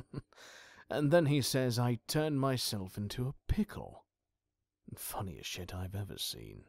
and then he says I turned myself into a pickle. Funniest shit I've ever seen.